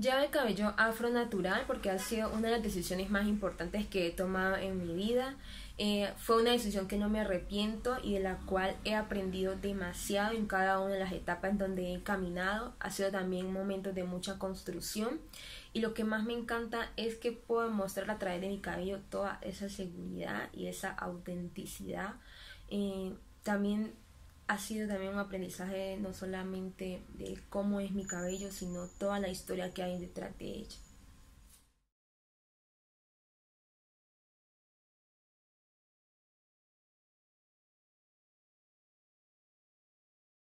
Ya el cabello afro natural porque ha sido una de las decisiones más importantes que he tomado en mi vida. Eh, fue una decisión que no me arrepiento y de la cual he aprendido demasiado en cada una de las etapas en donde he caminado. Ha sido también momentos de mucha construcción y lo que más me encanta es que puedo mostrar a través de mi cabello toda esa seguridad y esa autenticidad. Eh, también ha sido también un aprendizaje no solamente de cómo es mi cabello, sino toda la historia que hay detrás de ella.